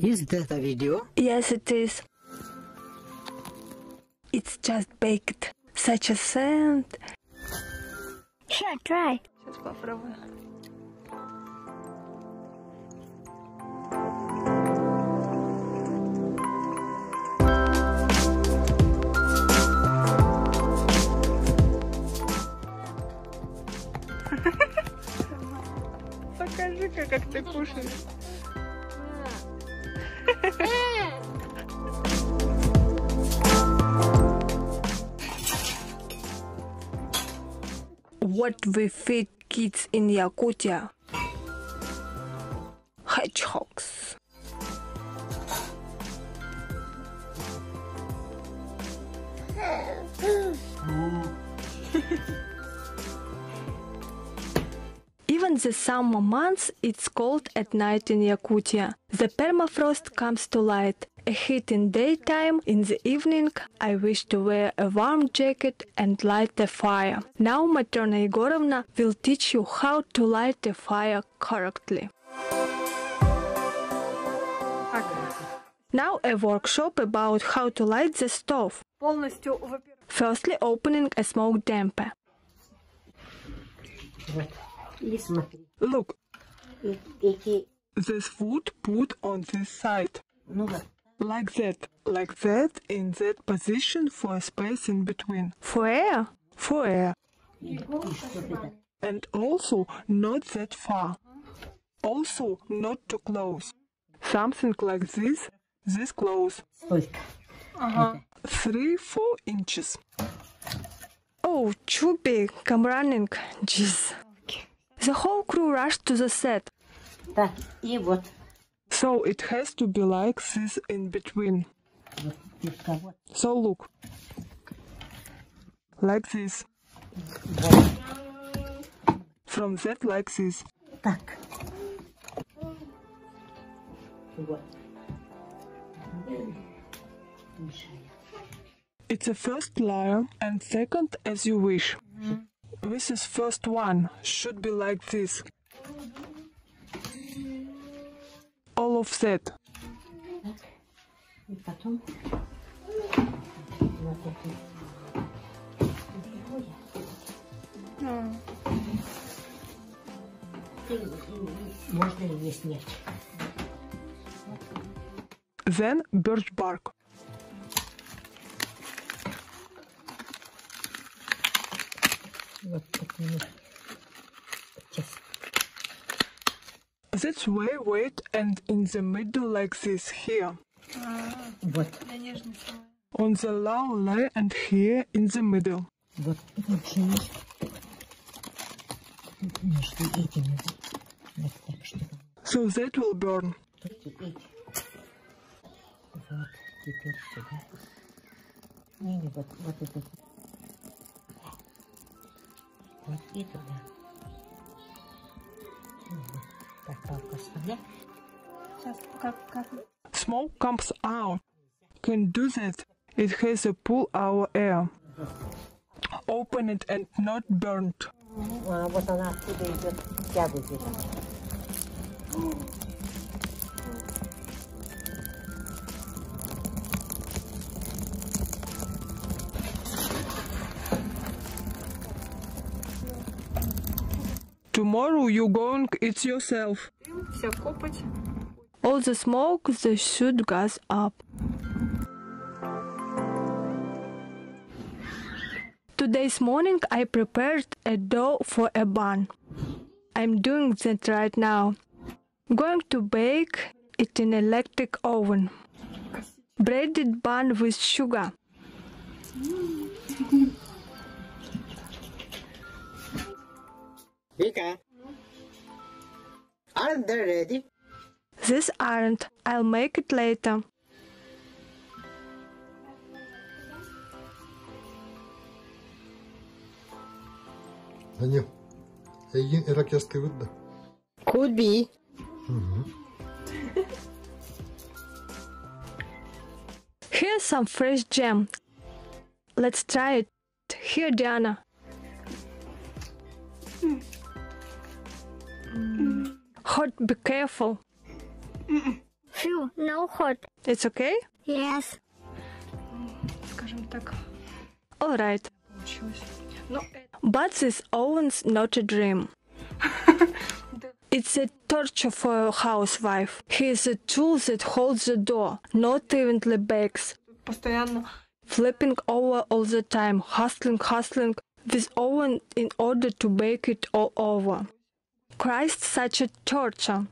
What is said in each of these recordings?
Is that a video? Yes, it is. It's just baked. Such a scent. Sure, try. Сейчас попробую. Покажи-ка, как ты кушаешь. What we feed kids in Yakutia? Hedgehogs. Even the summer months, it's cold at night in Yakutia. The permafrost comes to light. A heat in daytime. In the evening, I wish to wear a warm jacket and light a fire. Now Matrona Igorovna will teach you how to light a fire correctly. Now a workshop about how to light the stove. Firstly, opening a smoke damper. Look, this wood put on this side. ну вот, Like that. Like that in that position for a space in between. For air? For air. и, и чтоб это, And also not that far. Also not too close. Something like this. This close. столько. Three, four inches. Oh, Chubby, come running. Jeez. The whole crew rushed to the set. Так, и вот, So it has to be like this in between. вот, только вот, So look. Like this. вот, From that like this. так. Вот. Мешаю. It's a first layer and second as you wish. This is first one, should be like this. That. И потом вот это. И- и- Можно и не снять. Then birch bark. Вот такими. That's way weight and in the middle like this here. Вот, On the lower layer and here in the middle. вот. Лучше между, между этими. Вот так, чтобы So that will burn. эти, эти. Вот, теперь сюда. Не, не, вот, вот это. Вот и туда. Мгм. Smoke comes out. Can do that. It has a pull our air. Open it and not burnt. А вот она оттуда идет, тягу здесь. Tomorrow you going it yourself. вся копоть. All the smoke, the shoot gas up. Today's morning I prepared a dough for a bun. I'm doing that right now. Going to bake it in electric oven. Breaded bun with sugar. Vika, aren't they ready? This aren't. I'll make it later. Hani Egin Irak kıvırdı. Could be. Here's some fresh jam. Let's try it. Here, Diana. Hmm. Hot, be careful. Phew, no hot. It's okay? Yes. Скажем так, Alright. получилось. Но это... But this owns not a dream. It's a torture for a housewife. He is a tool that holds the door, not evenly bakes, постоянно flipping over all the time, hustling, hustling with oven in order to bake it all over. Christ, such a torture.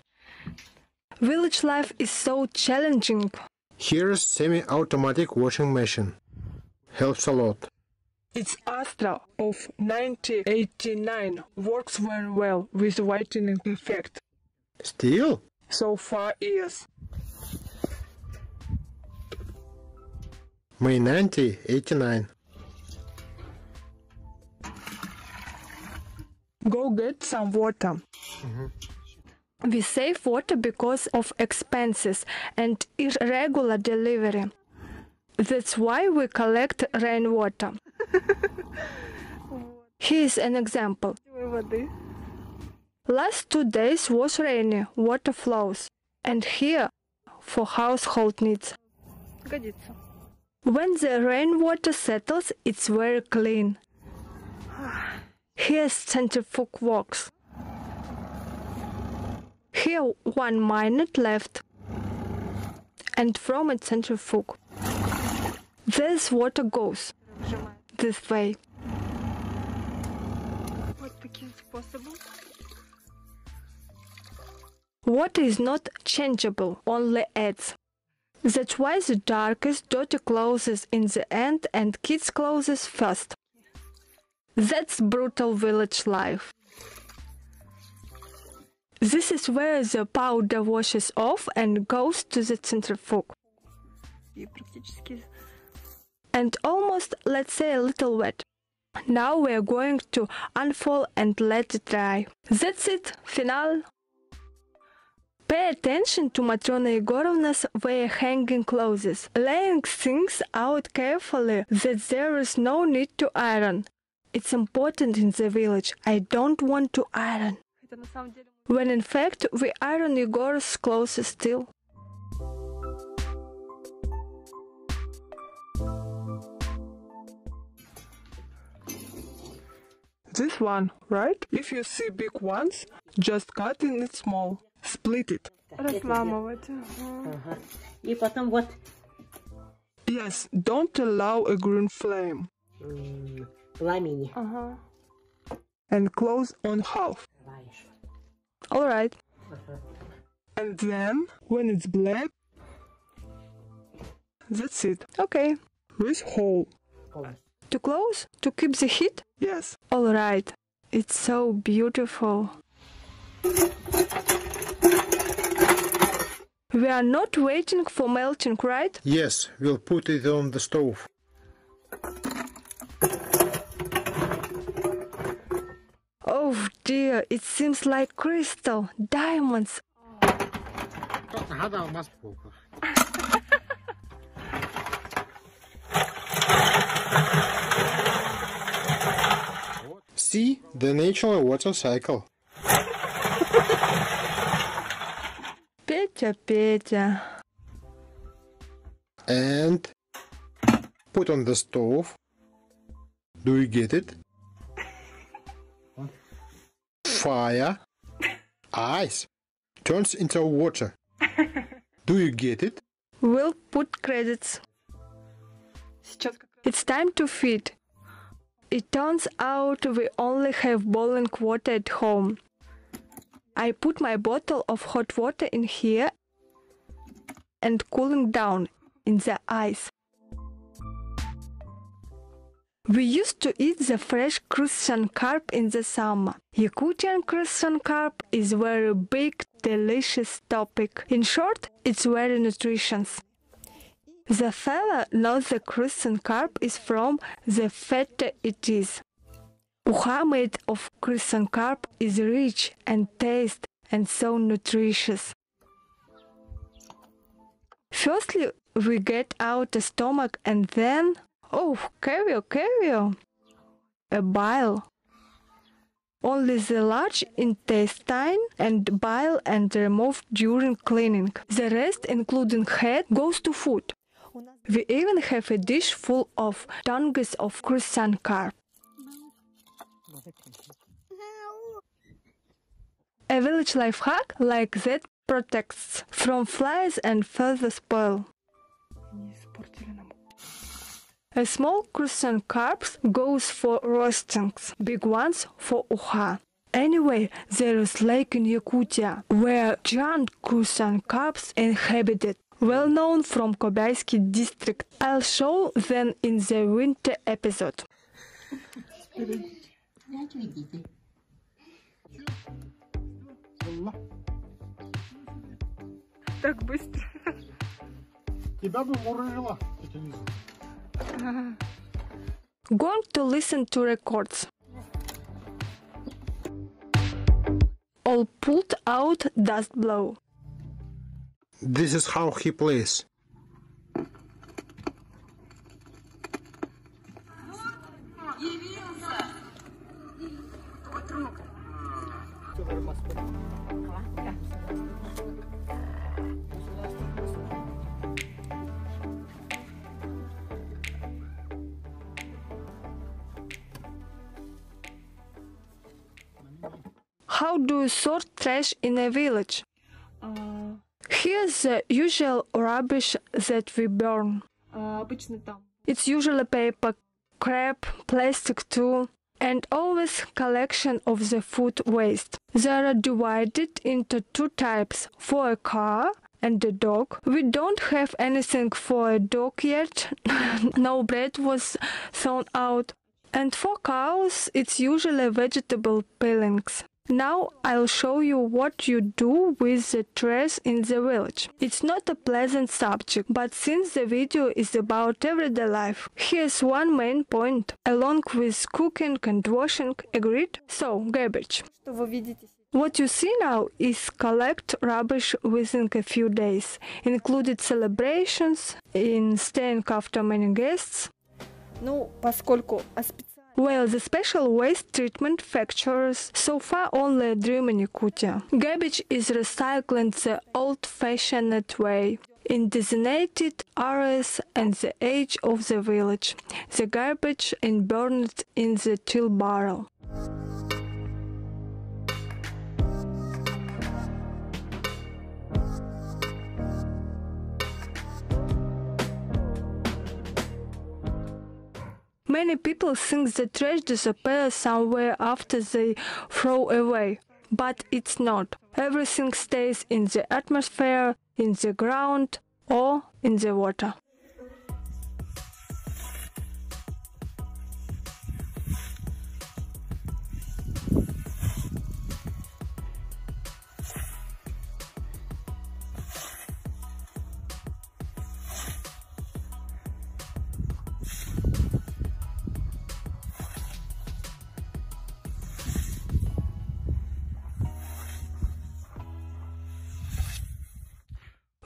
Village life is so challenging. Here's semi-automatic washing machine. Helps a lot. It's Astra of 1989. Works very well with whitening effect. Still? So far, yes. May 1989. go get some water. Mm -hmm. We save water because of expenses and irregular delivery. That's why we collect rainwater. Here's an example. Last two days was rainy, water flows. And here for household needs. When the rainwater settles, it's very clean. Here's Center works. Walks. Here one minute left and from a centrifuge. This water goes this way. What becomes possible? What is not changeable only adds. That's why the darkest dirty closes in the end and kids closes first. That's brutal village life. This is where the powder washes off and goes to the centrifuge. And almost, let's say, a little wet. Now we're going to unfold and let it dry. That's it, final. Pay attention to Matrona Igorovna's way hanging clothes, laying things out carefully that there is no need to iron. It's important in the village. I don't want to iron. это на самом деле When in fact we iron Yegor's clothes still. This one, right? If you see big ones, just cut in it small. Split it. разламывать. Ага. Ага. И потом вот Yes, don't allow a green flame. м, пламени Ага. And close on half. открываешь. Alright. And then, when it's black, that's it. Okay. With hole. Полностью. To close? To keep the heat? Yes. Alright. It's so beautiful. We are not waiting for melting, right? Yes, we'll put it on the stove. dear, it seems like crystal, diamonds. Гадав маспулка. See the natural water cycle. Петя, Петя. And put on the stove. Do you get it? Fire, ice, turns into water. Do you get it? We'll put credits. It's time to feed. It turns out we only have boiling water at home. I put my bottle of hot water in here and cooling down in the ice. We used to eat the fresh crucian carp in the summer. Yakutian crucian carp is very big, delicious topic. In short, it's very nutritious. The fella knows the crucian carp is from the fatter it is. Uha made of crucian carp is rich and taste and so nutritious. Firstly, we get out the stomach and then, oh, caviar, caviar, a bile. Only the large intestine and bile and removed during cleaning. The rest, including head, goes to food. We even have a dish full of tongues of crucian carp. A village life hack like that protects from flies and further spoil. A small crucian carp goes for roastings, big ones for uha. Anyway, there is lake in Yakutia, where giant crucian carps inhabited well known from Kobyaysky district. I'll show them in the winter episode. Так быстро. Тебя бы Going to listen to records. All pulled out dust blow. This is how he plays. How do you sort trash in a village? Uh, Here's the usual rubbish that we burn. Uh, it's usually paper, crap, plastic too, and always collection of the food waste. They are divided into two types, for a car and a dog. We don't have anything for a dog yet, no bread was thrown out. And for cows, it's usually vegetable peelings. Now I'll show you what you do with the trash in the village. It's not a pleasant subject, but since the video is about everyday life, here's one main point. Along with cooking and washing, agreed? So, garbage. Что вы видите? What you see now is collect rubbish within a few days, included celebrations, in staying after many guests, Ну, поскольку while the special waste treatment factors so far only dream in Yakutia. Garbage is recycled the old-fashioned way in designated areas and the age of the village. The garbage is burned in the till barrel. Many people think the trash disappears somewhere after they throw away, but it's not. Everything stays in the atmosphere, in the ground, or in the water.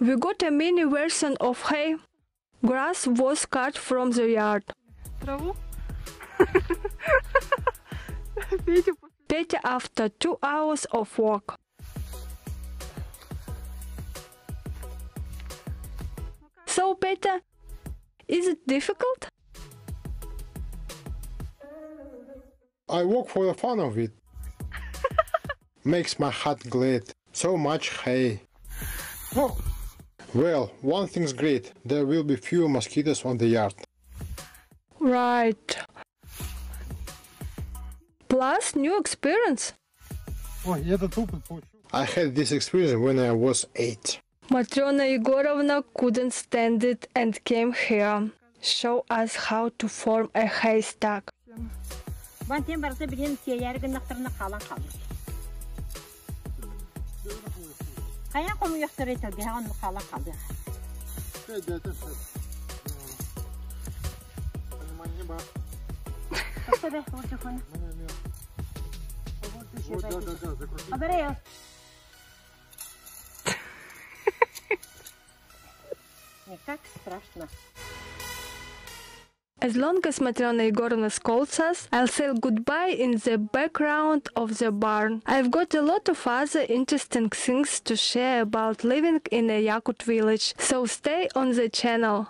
We got a mini version of hay. Grass was cut from the yard. better after two hours of work. So, Petya, is it difficult? I work for the fun of it. Makes my heart glad. So much hay. Whoa. Well, one thing's great, there will be fewer mosquitoes on the yard. Right. Plus new experience. I had this experience when I was eight. Matrona Igorovna couldn't stand it and came here. Show us how to form a haystack. даган калан калды. Понимание бар. Тебе вот телефон. Вот, да, да, да, закрути. Аберею. Не так страшно. As long as Matrona Igorovna scolds us, I'll say goodbye in the background of the barn. I've got a lot of other interesting things to share about living in a Yakut village, so stay on the channel.